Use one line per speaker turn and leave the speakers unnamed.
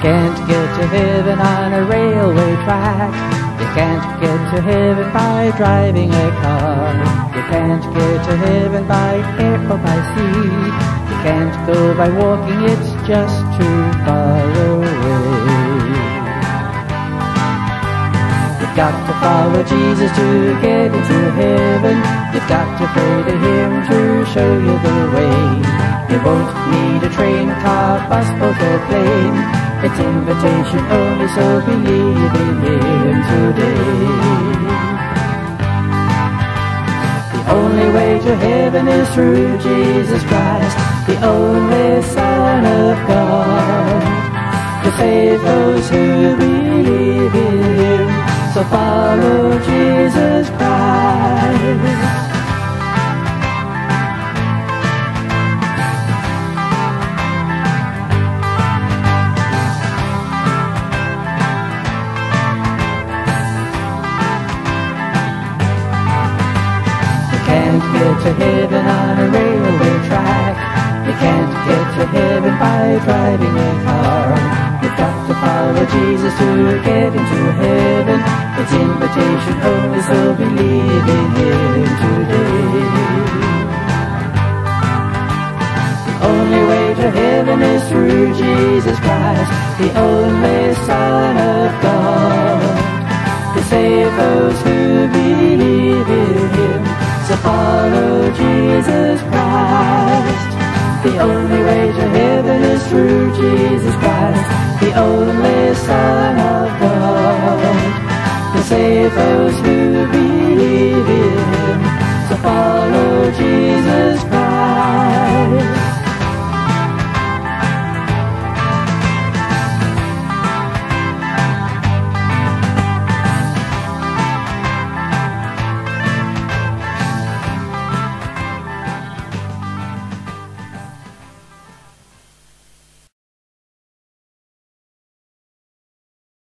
can't get to heaven on a railway track. You can't get to heaven by driving a car. You can't get to heaven by air or by sea. You can't go by walking, it's just too far away. You've got to follow Jesus to get into heaven. You've got to pray to Him to show you the way. You won't need a train, car, bus, boat, or plane. It's invitation only, so believe in Him today. The only way to heaven is through Jesus Christ, the only Son of God, to save those who believe in Him. So follow Jesus can't get to heaven on a railway track. You can't get to heaven by driving a car. You've got to follow Jesus to get into heaven. It's invitation only, so believe in Him today. The only way to heaven is through Jesus Christ, the only Son of God, to save those who Jesus Christ. The only way to heaven is through Jesus Christ, the only Son of God. To save those who believe in Him, so follow Jesus.